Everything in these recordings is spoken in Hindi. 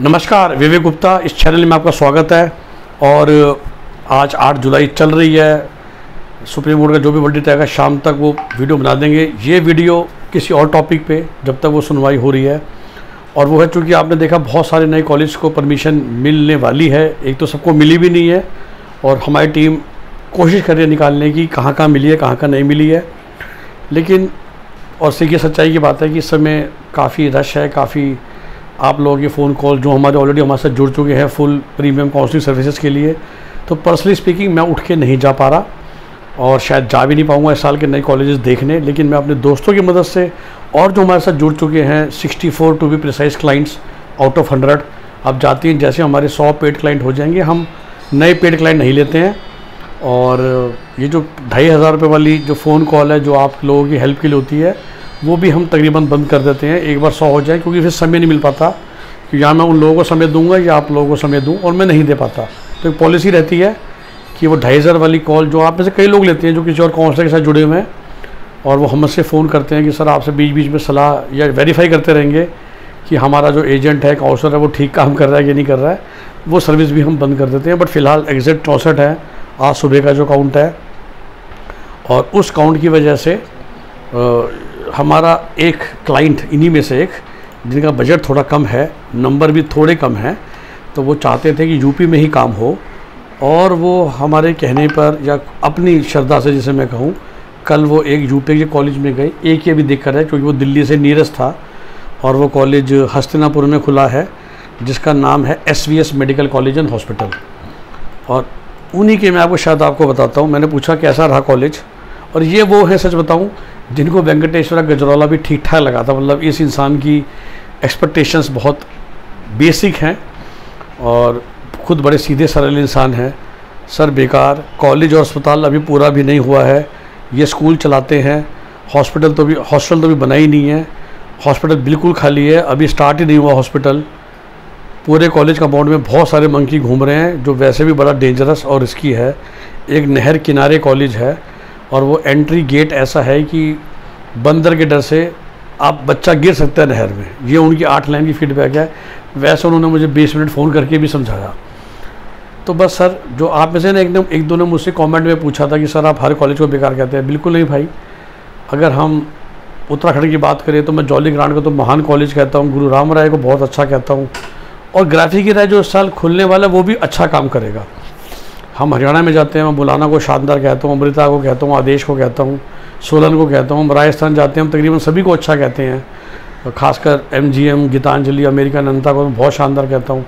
नमस्कार, विवेक गुप्ता, इस चैनल में आपका स्वागत है। और आज 8 जुलाई चल रही है। सुप्रीम कोर्ट का जो भी वर्डिक्ट आएगा, शाम तक वो वीडियो बना देंगे। ये वीडियो किसी और टॉपिक पे जब तक वो सुनवाई हो रही है। और वो है, चूँकि आपने देखा बहुत सारे नए कॉलेज को परमिशन मिलने वाली है। एक तो सबको मिली भी नहीं है। और हमारी टीम कोशिश कर रही है निकालने की, कहाँ कहाँ मिली है, कहाँ कहाँ नहीं मिली है। लेकिन, और सीखिए सच्चाई की बात है कि इस समय काफ़ी रश है, काफ़ी आप लोगों के फ़ोन कॉल जो हमारे ऑलरेडी हमारे साथ जुड़ चुके हैं फुल प्रीमियम काउंसलिंग सर्विसेज़ के लिए तो पर्सनली स्पीकिंग मैं उठ के नहीं जा पा रहा और शायद जा भी नहीं पाऊँगा इस साल के नए कॉलेजेस देखने, लेकिन मैं अपने दोस्तों की मदद से और जो हमारे साथ जुड़ चुके हैं 64 to be precise clients out of 100 अब जाती हैं, जैसे हमारे 100 पेड क्लाइंट हो जाएँगे, हम नए पेड क्लाइंट नहीं लेते हैं। और ये जो ढाई हज़ार रुपये वाली जो फ़ोन कॉल है, जो आप लोगों की हेल्प के लिए होती है वो भी हम तकरीबन बंद कर देते हैं, एक बार सौ हो जाए, क्योंकि फिर समय नहीं मिल पाता। कि या मैं उन लोगों को समय दूँगा या आप लोगों को समय दूँ, और मैं नहीं दे पाता। तो एक पॉलिसी रहती है कि वो ढाई हज़ार वाली कॉल जो आप में से कई लोग लेते हैं, जो किसी और काउंसलर के साथ जुड़े हुए हैं, और वो हमसे फ़ोन करते हैं कि, सर, आपसे बीच बीच में सलाह या वेरीफाई करते रहेंगे कि हमारा जो एजेंट है काउंसलर है, वो ठीक काम कर रहा है कि नहीं कर रहा है। वो सर्विस भी हम बंद कर देते हैं बट फ़िलहाल एग्जैक्ट चौंसठ है, आज सुबह का जो काउंट है, और उस काउंट की वजह से हमारा एक क्लाइंट इन्हीं में से एक, जिनका बजट थोड़ा कम है नंबर भी थोड़े कम हैं तो वो चाहते थे कि यूपी में ही काम हो। और वो हमारे कहने पर या अपनी श्रद्धा से जिसे मैं कहूँ, कल वो एक यूपी के कॉलेज में गए। एक ही अभी देख कर है क्योंकि वो दिल्ली से नीरस था और वो कॉलेज हस्तिनापुर में खुला है, जिसका नाम है S V S medical college and hospital और उन्हीं के मैं आपको शायद आपको बताता हूँ, मैंने पूछा कैसा रहा कॉलेज और ये वो है, सच बताऊँ जिनको वेंकटेश्वरा गजरौला भी ठीक ठाक लगा था मतलब इस इंसान की एक्सपेक्टेशंस बहुत बेसिक हैं और खुद बड़े सीधे सरल इंसान हैं। सर बेकार कॉलेज और अस्पताल अभी पूरा भी नहीं हुआ है। ये स्कूल चलाते हैं हॉस्पिटल तो भी हॉस्टल तो भी बना ही नहीं है। हॉस्पिटल बिल्कुल खाली है, अभी स्टार्ट ही नहीं हुआ हॉस्पिटल पूरे कॉलेज कंपाउंड में बहुत सारे मंकी घूम रहे हैं, जो वैसे भी बड़ा डेंजरस और रिस्की है। एक नहर किनारे कॉलेज है और वो एंट्री गेट ऐसा है कि बंदर के डर से आप बच्चा गिर सकता है नहर में। ये उनकी आठ लाइन की फीडबैक है। वैसे उन्होंने मुझे बीस मिनट फ़ोन करके भी समझाया। तो बस सर, जो आप में से ना एकदम, एक दो ने मुझसे कमेंट में पूछा था कि सर, आप हर कॉलेज को बेकार कहते हैं। बिल्कुल नहीं भाई। अगर हम उत्तराखंड की बात करें तो मैं जॉली ग्रांड को तो महान कॉलेज कहता हूँ, गुरु राम राय को बहुत अच्छा कहता हूँ। और ग्राफी की राय जो इस साल खुलने वाला है, वो भी अच्छा काम करेगा। हम हरियाणा में जाते हैं, मैं बुलाना को शानदार कहता हूँ, अमृता को कहता हूँ, आदेश को कहता हूँ, सोलन को कहता हूँ, हम राजस्थान जाते हैं, हम तकरीबन सभी को अच्छा कहते हैं। खासकर M G M Gitanjali, America नंता को बहुत शानदार कहता हूँ।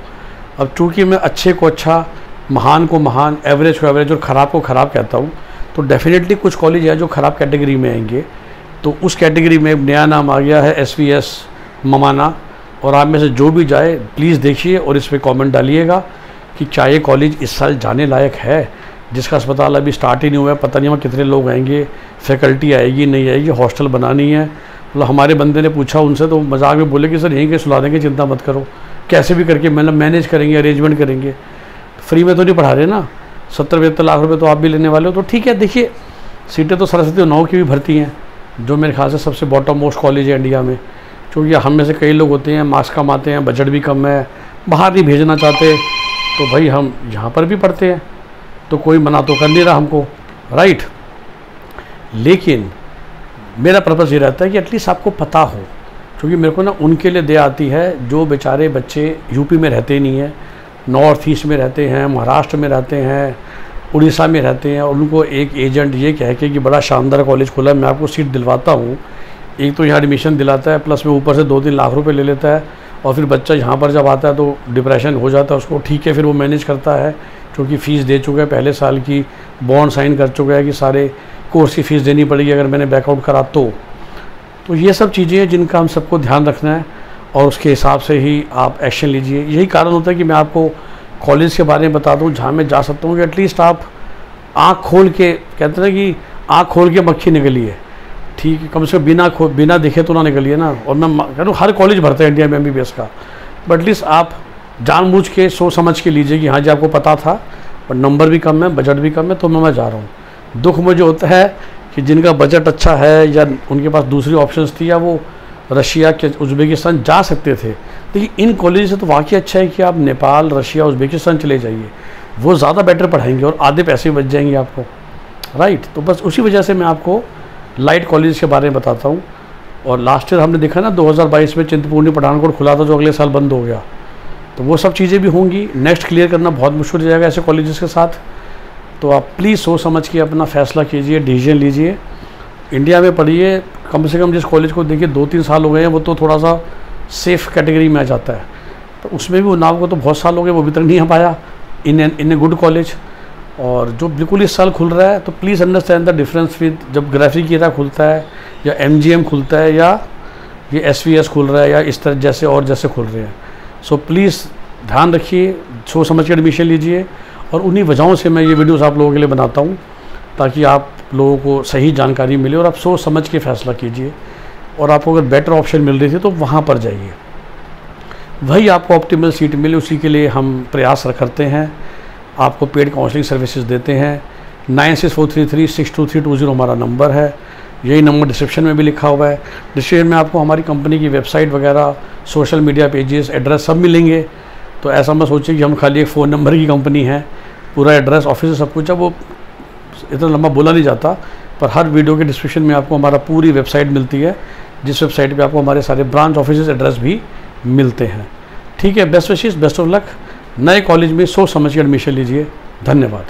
अब चूँकि मैं अच्छे को अच्छा महान को महान एवरेज को एवरेज और ख़राब को ख़राब कहता हूँ तो डेफिनेटली कुछ कॉलेज है जो ख़राब कैटेगरी में आएँगे। तो उस कैटेगरी में नया नाम आ गया है एस वी एस ममाना। और आप में से जो भी जाए प्लीज़ देखिए और इस पर कॉमेंट डालिएगा। कि क्या ये कॉलेज इस साल जाने लायक है? जिसका अस्पताल अभी स्टार्ट ही नहीं हुआ है, पता नहीं वहाँ कितने लोग आएँगे फैकल्टी आएगी, नहीं आएगी हॉस्टल बनानी है। मतलब हमारे बंदे ने पूछा उनसे तो मज़ाक में बोले कि सर, यहीं के सुला देंगे, चिंता मत करो। कैसे भी करके मतलब मैनेज करेंगे अरेंजमेंट करेंगे। फ्री में तो नहीं पढ़ा रहे ना? सत्तर पचहत्तर लाख रुपये तो आप भी लेने वाले हो। तो ठीक है, देखिए, सीटें तो सरस्वती नौ की भी भर्ती हैं, जो मेरे ख्याल से सबसे बॉटम मोस्ट कॉलेज है इंडिया में। क्योंकि हम में से कई लोग होते हैं मार्क्स कम आते हैं बजट भी कम है, बाहर नहीं भेजना चाहते। तो भाई हम यहाँ पर भी पढ़ते हैं। तो कोई मना तो कर नहीं रहा हमको। राइट लेकिन मेरा पर्पज़ ये रहता है कि एटलीस्ट आपको पता हो। क्योंकि मेरे को ना उनके लिए दे आती है, जो बेचारे बच्चे यूपी में रहते नहीं हैं नॉर्थ ईस्ट में रहते हैं महाराष्ट्र में रहते हैं उड़ीसा में रहते हैं और उनको एक एजेंट ये कह के कि बड़ा शानदार कॉलेज खुला है, मैं आपको सीट दिलवाता हूँ। एक तो यहाँ एडमिशन दिलाता है प्लस में ऊपर से दो तीन लाख रुपए ले लेता है। और फिर बच्चा यहाँ पर जब आता है तो डिप्रेशन हो जाता है, उसको ठीक है, फिर वो मैनेज करता है क्योंकि फ़ीस दे चुका है, पहले साल की बॉन्ड साइन कर चुका है कि सारे कोर्स की फ़ीस देनी पड़ेगी अगर मैंने बैकआउट करा तो। तो ये सब चीज़ें हैं जिनका हम सबको ध्यान रखना है और उसके हिसाब से ही आप एक्शन लीजिए। यही कारण होता है कि मैं आपको कॉलेज के बारे में बता दूँ, जहाँ मैं जा सकता हूँ कि एटलीस्ट आप आँख खोल के, कहते हैं कि आँख खोल के मक्खी निकली है। ठीक है, कम से कम बिना खो बिना दिखे तो ना निकलिए ना। और मैं कह हर कॉलेज भरता है इंडिया में एम का। बट एटलीस्ट आप जानबूझ के सोच समझ के लीजिए कि हाँ जी, आपको पता था पर नंबर भी कम है बजट भी कम है तो मैं मैं जा रहा हूँ। दुख मुझे होता है कि जिनका बजट अच्छा है या उनके पास दूसरी ऑप्शन थी या वो रशिया के, उज्बेकिस्तान जा सकते थे। देखिए, इन कॉलेज से तो वाकई अच्छा है कि आप नेपाल, रशिया, उज्बेकिस्तान चले जाइए। वो ज़्यादा बेटर पढ़ाएँगे और आधे पैसे बच जाएँगे आपको। राइट तो बस उसी वजह से मैं आपको लाइट कॉलेज के बारे में बताता हूँ। और लास्ट ईयर हमने देखा ना 2022 में चिंतपूर्णी पठानकोट खुला था जो अगले साल बंद हो गया। तो वो सब चीज़ें भी होंगी। नेक्स्ट क्लियर करना बहुत मुश्किल हो जाएगा ऐसे कॉलेजेस के साथ। तो आप प्लीज़ सोच समझ के अपना फैसला कीजिए डिसीज़न लीजिए। इंडिया में पढ़िए, कम से कम जिस कॉलेज को देखिए दो तीन साल हो गए हैं, वो तो थोड़ा सा सेफ़ कैटेगरी में आ जाता है। तो उसमें भी उन्नाव को तो बहुत साल हो गए, वो भी तक नहीं आ पाया। इन इन ए गुड कॉलेज और जो बिल्कुल इस साल खुल रहा है तो please understand the difference with जब ग्राफिक कीरा खुलता है, या एमजीएम खुलता है, या ये एस खुल रहा है, या इस तरह जैसे और जैसे खुल रहे हैं। सो प्लीज़ ध्यान रखिए, सोच समझ के एडमिशन लीजिए, और उन्हीं वजहों से मैं ये वीडियोस आप लोगों के लिए बनाता हूँ, ताकि आप लोगों को सही जानकारी मिले, और आप सोच समझ के फैसला कीजिए। और आपको अगर बेटर ऑप्शन मिल रही थी तो वहाँ पर जाइए। वही आपको ऑप्टिमल सीट मिले, उसी के लिए हम प्रयास करते हैं। आपको पेड काउंसलिंग सर्विसेज़ देते हैं। Nine six four three three six two three two zero हमारा नंबर है। यही नंबर डिस्क्रिप्शन में भी लिखा हुआ है। डिस्क्रिप्शन में आपको हमारी कंपनी की वेबसाइट वगैरह सोशल मीडिया पेजेस एड्रेस सब मिलेंगे। तो ऐसा मैं सोचिए कि हम खाली एक फ़ोन नंबर की कंपनी है। पूरा एड्रेस ऑफ़िस सब कुछ है, वो इतना लंबा बोला नहीं जाता। पर हर वीडियो के डिस्क्रिप्शन में आपको हमारा पूरी वेबसाइट मिलती है। जिस वेबसाइट पे आपको हमारे सारे ब्रांच ऑफ़िस एड्रेस भी मिलते हैं। ठीक है बेस्ट विशेष बेस्ट ऑफ़ लक नए कॉलेज में सोच समझ के एडमिशन लीजिए। धन्यवाद।